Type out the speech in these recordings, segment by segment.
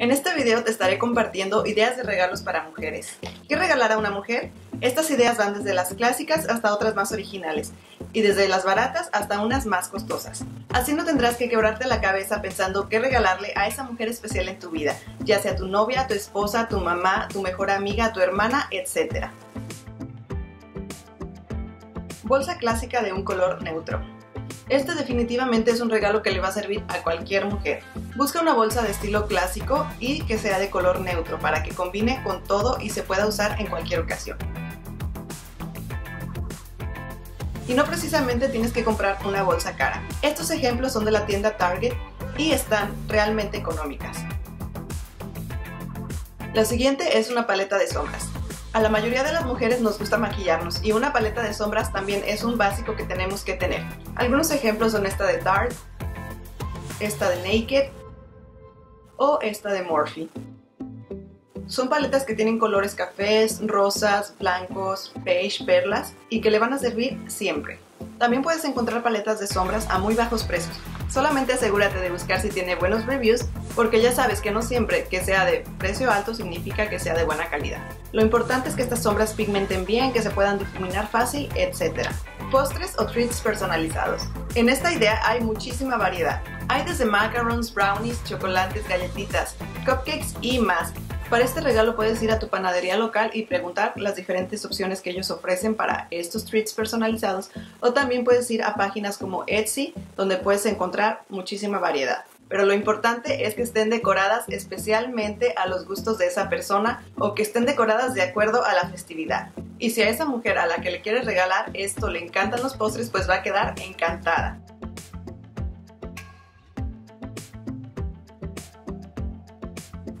En este video te estaré compartiendo ideas de regalos para mujeres. ¿Qué regalar a una mujer? Estas ideas van desde las clásicas hasta otras más originales, y desde las baratas hasta unas más costosas. Así no tendrás que quebrarte la cabeza pensando qué regalarle a esa mujer especial en tu vida, ya sea tu novia, tu esposa, tu mamá, tu mejor amiga, tu hermana, etc. Bolsa clásica de un color neutro. Este definitivamente es un regalo que le va a servir a cualquier mujer. Busca una bolsa de estilo clásico y que sea de color neutro para que combine con todo y se pueda usar en cualquier ocasión. Y no precisamente tienes que comprar una bolsa cara. Estos ejemplos son de la tienda Target y están realmente económicas. La siguiente es una paleta de sombras. A la mayoría de las mujeres nos gusta maquillarnos y una paleta de sombras también es un básico que tenemos que tener. Algunos ejemplos son esta de Dark, esta de Naked o esta de Morphe. Son paletas que tienen colores cafés, rosas, blancos, beige, perlas y que le van a servir siempre. También puedes encontrar paletas de sombras a muy bajos precios. Solamente asegúrate de buscar si tiene buenos reviews porque ya sabes que no siempre que sea de precio alto significa que sea de buena calidad. Lo importante es que estas sombras pigmenten bien, que se puedan difuminar fácil, etc. Postres o treats personalizados. En esta idea hay muchísima variedad. Hay desde macarons, brownies, chocolates, galletitas, cupcakes y más. Para este regalo puedes ir a tu panadería local y preguntar las diferentes opciones que ellos ofrecen para estos treats personalizados o también puedes ir a páginas como Etsy donde puedes encontrar muchísima variedad. Pero lo importante es que estén decoradas especialmente a los gustos de esa persona o que estén decoradas de acuerdo a la festividad. Y si a esa mujer a la que le quieres regalar esto le encantan los postres, pues va a quedar encantada.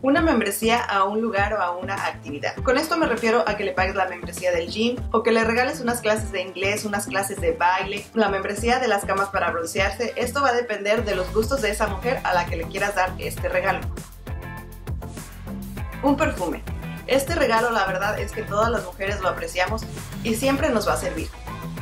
una membresía a un lugar o a una actividad. Con esto me refiero a que le pagues la membresía del gym o que le regales unas clases de inglés, unas clases de baile, la membresía de las camas para broncearse. Esto va a depender de los gustos de esa mujer a la que le quieras dar este regalo. Un perfume. Este regalo la verdad es que todas las mujeres lo apreciamos y siempre nos va a servir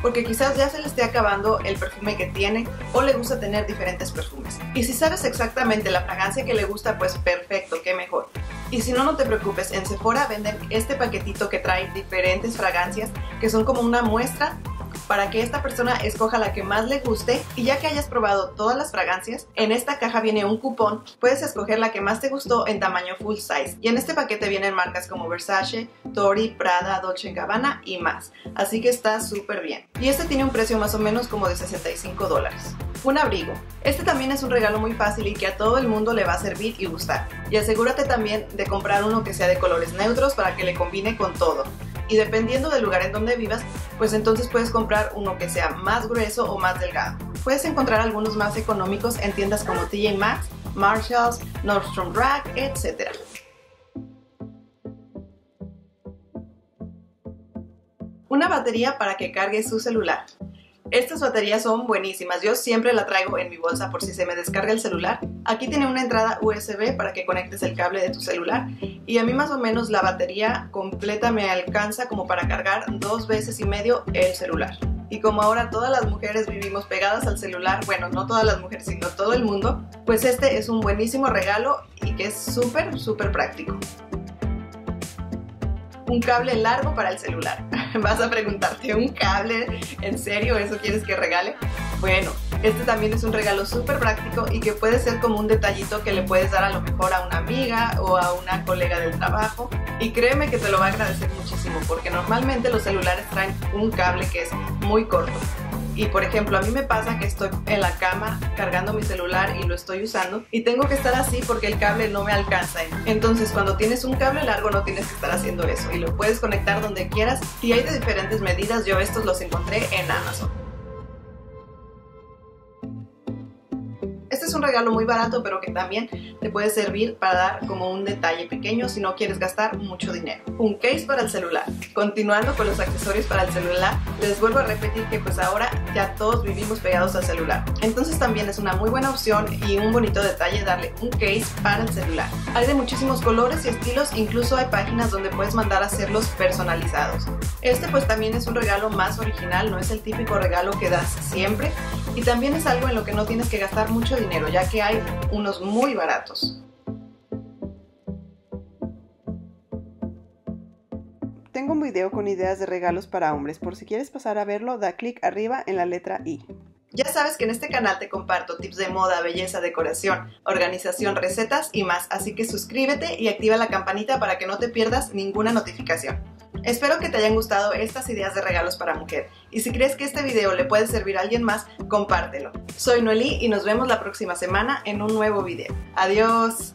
porque quizás ya se le esté acabando el perfume que tiene o le gusta tener diferentes perfumes. Y si sabes exactamente la fragancia que le gusta, pues perfecto, qué mejor. Y si no, no te preocupes, en Sephora venden este paquetito que trae diferentes fragancias que son como una muestra para que esta persona escoja la que más le guste y ya que hayas probado todas las fragancias, en esta caja viene un cupón, puedes escoger la que más te gustó en tamaño full size. Y en este paquete vienen marcas como Versace, Tori, Prada, Dolce Gabbana y más, así que está súper bien. Y este tiene un precio más o menos como de 65 dólares. Un abrigo. Este también es un regalo muy fácil y que a todo el mundo le va a servir y gustar. Y asegúrate también de comprar uno que sea de colores neutros para que le combine con todo y dependiendo del lugar en donde vivas, pues entonces puedes comprar uno que sea más grueso o más delgado. Puedes encontrar algunos más económicos en tiendas como TJ Maxx, Marshalls, Nordstrom Rack, etc. Una batería para que cargue su celular. Estas baterías son buenísimas, yo siempre la traigo en mi bolsa por si se me descarga el celular. Aquí tiene una entrada USB para que conectes el cable de tu celular y a mí más o menos la batería completa me alcanza como para cargar dos veces y medio el celular. Y como ahora todas las mujeres vivimos pegadas al celular, bueno, no todas las mujeres, sino todo el mundo, pues este es un buenísimo regalo y que es súper, súper práctico un cable largo para el celular. Vas a preguntarte, ¿un cable? ¿En serio eso quieres que regale? Bueno, este también es un regalo súper práctico y que puede ser como un detallito que le puedes dar a lo mejor a una amiga o a una colega del trabajo. Y créeme que te lo va a agradecer muchísimo porque normalmente los celulares traen un cable que es muy corto. Y por ejemplo, a mí me pasa que estoy en la cama cargando mi celular y lo estoy usando y tengo que estar así porque el cable no me alcanza. Entonces, cuando tienes un cable largo no tienes que estar haciendo eso y lo puedes conectar donde quieras y hay de diferentes medidas. Yo estos los encontré en Amazon. Un regalo muy barato, pero que también te puede servir para dar como un detalle pequeño si no quieres gastar mucho dinero. Un case para el celular. Continuando con los accesorios para el celular, les vuelvo a repetir que pues ahora ya todos vivimos pegados al celular. Entonces también es una muy buena opción y un bonito detalle darle un case para el celular. Hay de muchísimos colores y estilos, incluso hay páginas donde puedes mandar a hacerlos personalizados. Este pues también es un regalo más original, no es el típico regalo que das siempre y también es algo en lo que no tienes que gastar mucho dinero, ya que hay unos muy baratos. Tengo un video con ideas de regalos para hombres, por si quieres pasar a verlo, da clic arriba en la letra I. Ya sabes que en este canal te comparto tips de moda, belleza, decoración, organización, recetas y más, así que suscríbete y activa la campanita para que no te pierdas ninguna notificación. Espero que te hayan gustado estas ideas de regalos para mujer y si crees que este video le puede servir a alguien más, compártelo. Soy Noelí y nos vemos la próxima semana en un nuevo video. Adiós.